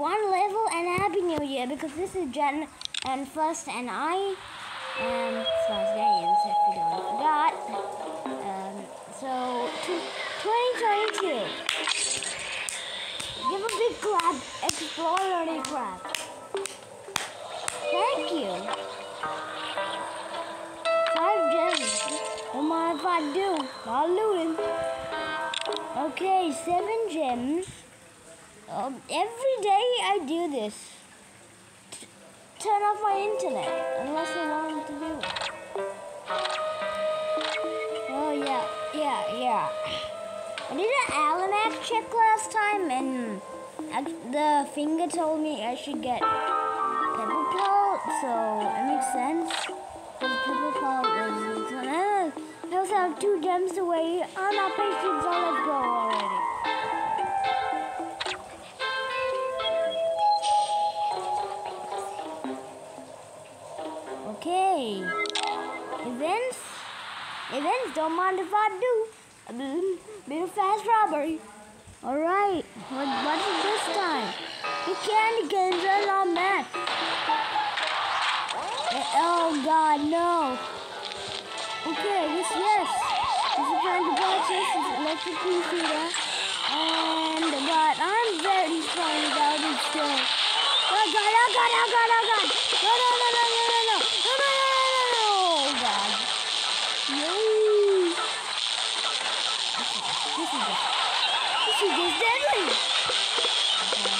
one level and Happy New Year because this is Jen and First and I um slash if you don't forgot. Um, so to 2022. Give a big clap, exploratory clap. Thank you. Five gems. Don't mind if I do. I'll loot him. Okay, seven gems. Um, every day I do this. T- turn off my internet unless I want to do it. Oh yeah, yeah, yeah. I did an almanac check last time, and the finger told me I should get pepper-pult, so it makes sense. Is. I also have two gems away. I'm not patient, so let's go already. Events, don't mind if I do. A bit of fast robbery. Alright, what, what's this time? The candy canes are not mad. Oh god, no. Okay, yes, yes. This is trying to purchase this electric computer. And, but I'm very strong about it still. Oh god, oh god, oh god, oh god. No, no, no. No, no, no, no, no, no. Oh god. No. This is just, this is just deadly.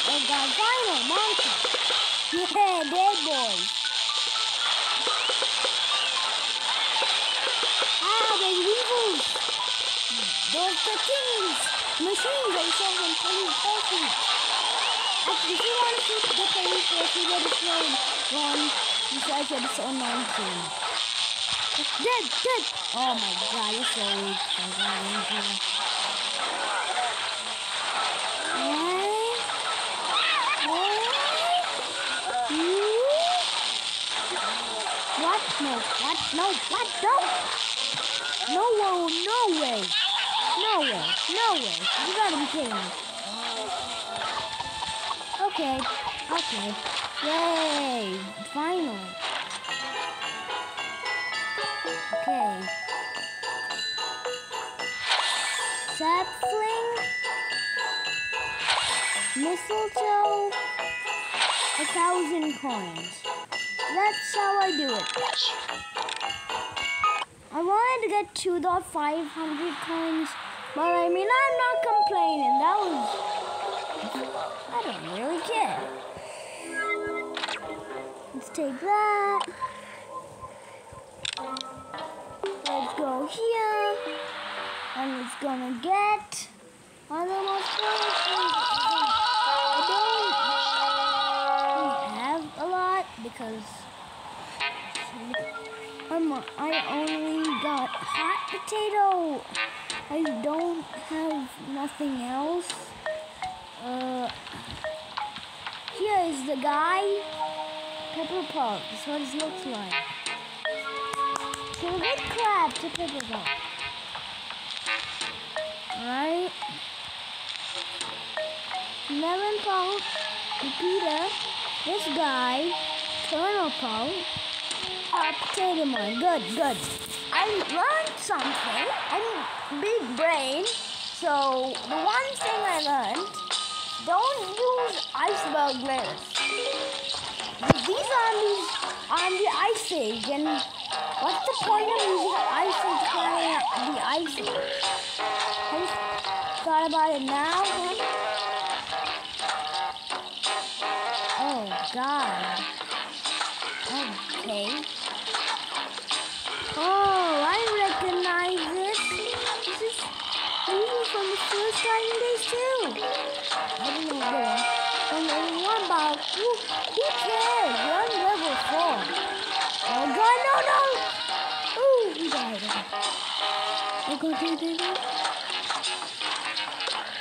Oh god, final monster. Yeah, dead boys. Ah, there's weevils. Those the things. Machines are penny coffee. Actually, if you want to see the penny coffee, let us know one besides episode 19. Dead, dead. Oh my god, you're so weak. Oh I'm here. What? No. What? What? No. No. No way. No way. No way. You gotta be kidding me. Okay. Okay. Yay. Finally. Okay. Sapling. Mistletoe. A thousand coins. That's how I do it. I wanted to get two dot five hundred coins, but I mean I'm not complaining. That was I don't really care. Let's take that. Let's go here. And it's gonna get other most points. I don't have a lot because I only got hot potato. I don't have nothing else. Uh, here is the guy. Pepper-pult. That's what it looks like. A big clap to Pepper-pult. Alright. Melon-pult. Peter. This guy. Colonel Pug. Man. Good, good. I learned something. I'm big brain. So the one thing I learned, don't use iceberg lettuce. These are on the ice age, and what's the point of using ice age climbing the ice age? You thought about it now? Oh God. I don't know where. And then what about who? Who cares? We're on level four. Oh God, no, no! Ooh, we died. Okay. Okay, okay, okay, okay.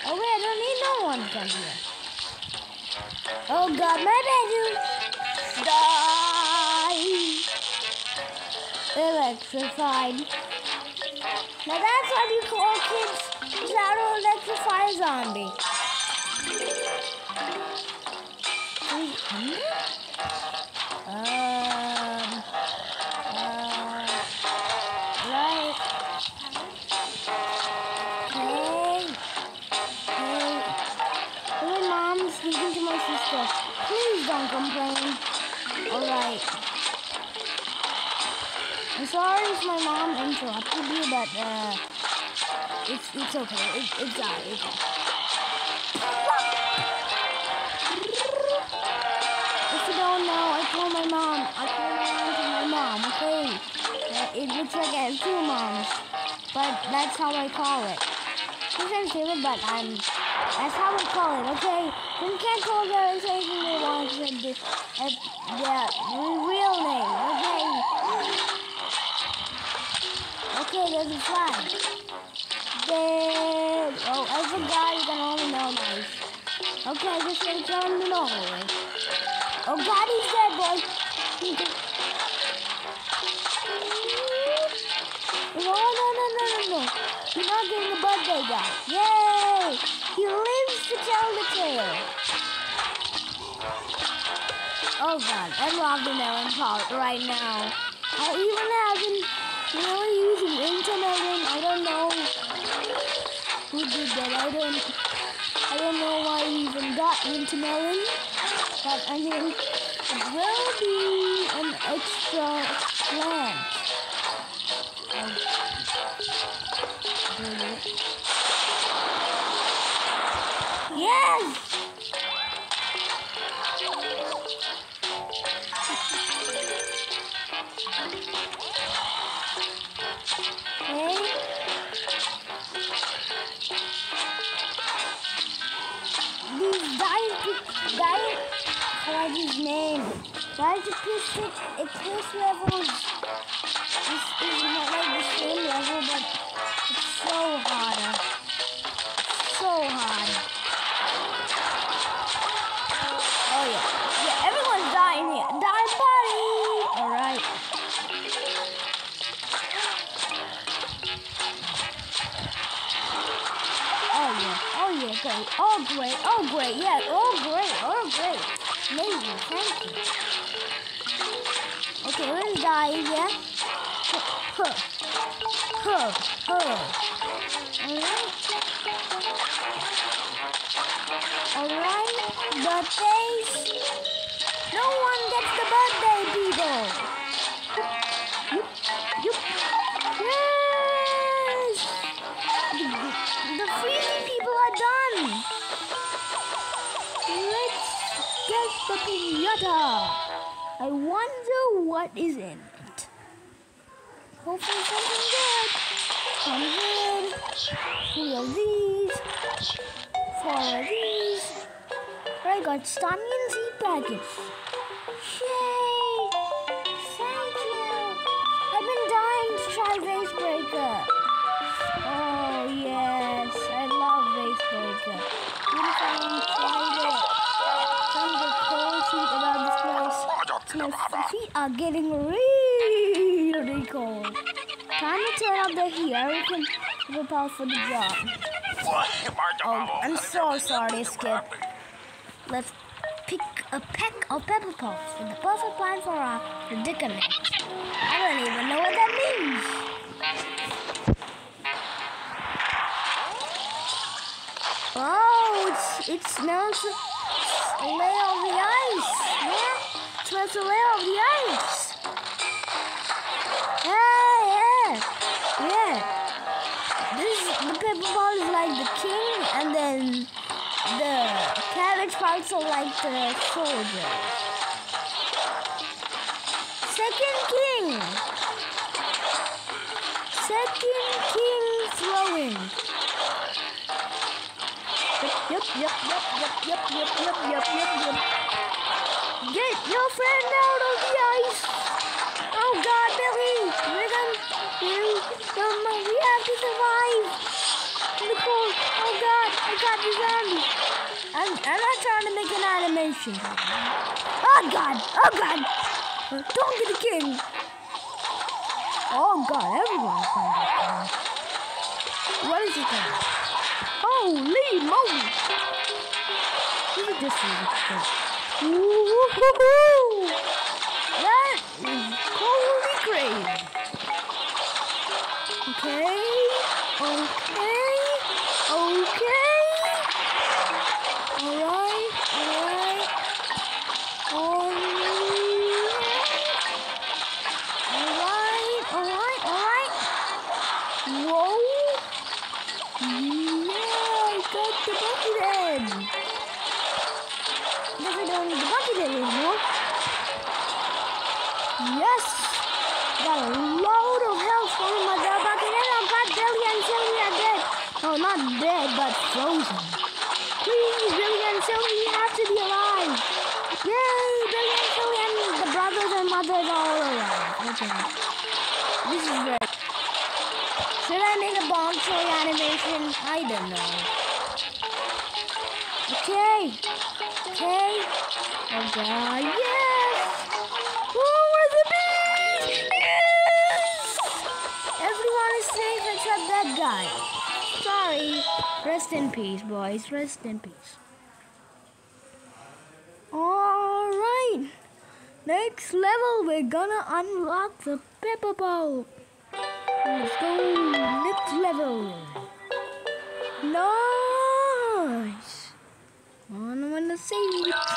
Oh wait, I don't need no one come here. Oh God, my bedroom. Die. Electrified. Now that's what you call kids. Shadow electrify a zombie. Um. Right. Hey. Hey. Speaking to my sister. Please don't complain. Alright. I'm sorry if my mom interrupted you, but uh, it's it's okay. It, it's alright. If you don't know, I told my mom. I told my mom to my mom. Okay. It looks like I have two moms, but that's how I call it. She's sensitive, but I'm. That's how I call it. Okay. You can't call say anything they want. This. Uh, yeah, real name. Okay. Okay, there's a There. Oh, I forgot you can only know nice. Okay, just gonna tell the normal way. Oh God, he's dead, boy. No, no, no, no, no, no. You're not getting the birthday guy. Yay! He lives to tell the tale. Oh God, I love the melon-pult right now. I even haven't really using Winter Melon. I don't know who did that. I don't. I don't know why we even got Winter Melon. But I mean, it will be an extra plant. Um, Guy, is his name. Why is PS6, It's PS level is, is, not like the same level, but it's so harder. So hard. Yeah, great, oh great, oh great, yeah, oh great, oh great, amazing, thank you. Okay, let's die, yeah. Huh, huh, huh. Alright. Alright, birthdays. No one gets the birthday, pinata. I wonder what is in it. Hopefully something good. Something good. Three of these. Four of these. I got Stommy and Z packets. Yay! Thank you. I've been dying to try Vase Breaker. Oh yes, I love Vase Breaker. Even if feet around this place. My feet are getting really cold. Time to turn up the heat. I will power for the job. Oh, I'm so sorry, Skip. Let's pick a peck of pepper-pults with the perfect plan for our predicament. I don't even know what that means. Oh, it's, it smells a layer of the ice. Yeah, smells a layer of the ice. Yeah, yeah, yeah. This the pepper-pult is like the king, and then the cabbage-pults are like the soldiers. Second king. Second king throwing. Yep, yep, yep, yep, yep, yep, yep, yep, yep, yep. Get your friend out of the ice. Oh God, Billy, we're gonna, um, we have to survive. Cold. Oh God, I got the zombie. I'm, I'm not trying to make an animation. Oh God, oh God. Don't get the king. Oh God, everyone's gonna get. What is it then? Holy moly! Look at this one. Woo-hoo-hoo! That is holy great. Okay. Okay. Got the bucket head. Guess I don't the bucket anymore. Yes. Got a load of health from my dog bucket head. I got Billy and Sylvia dead. No, not dead, but frozen. Please, Billy and Sylvia have to be alive. Yay, Billy and Sylvia and the brothers and mothers are all alive. Okay. This is great. Should I make a bomb toy animation? I don't know. Okay. Okay. Oh uh, god, yes! Oh, we're the bees! Yes! Everyone is safe except that guy. Sorry. Rest in peace, boys. Rest in peace. Alright. Next level, we're gonna unlock the pepper-pult. Let's go. Next level. Nice. Gonna save you. Oh,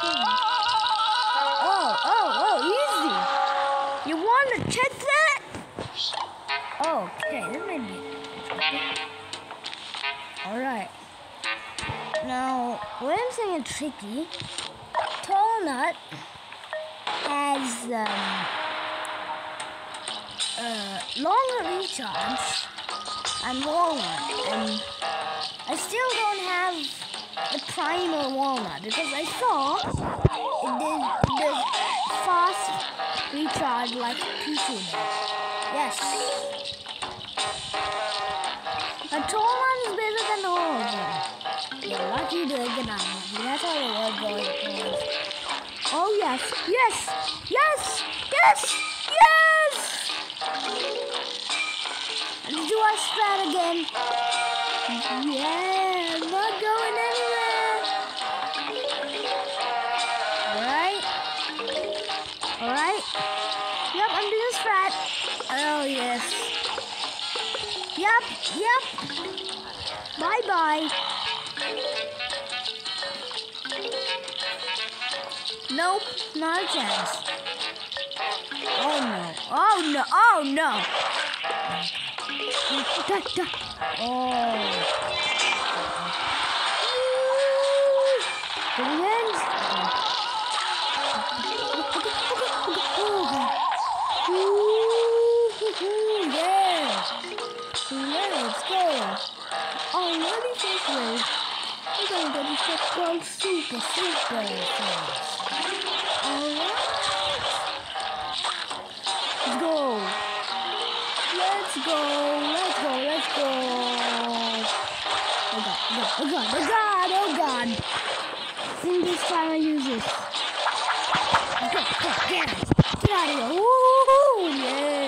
oh, oh, easy. You wanna check that? Oh, Okay, that might be. Alright. Now, what I'm saying is tricky. Tall nut has um, uh, longer recharge and longer, and I still don't have the Primal Wall-nut because I saw it the fast recharge like Pichu did. Yes. A tall one is better than all of them. You're lucky to get on. That's how it was going. Oh yes, yes, yes, yes, yes! Do I strat again? Yeah, not going Yep, yep. Bye bye. Nope, not a chance. Oh no. Oh no. Oh no. Oh. To to go super, super fast. Alright. Let's go. Let's go. Let's go. Let's go. Oh god, oh god, oh god, oh god. Oh I think this time I use. Go, go, get it. Out of here. Yeah.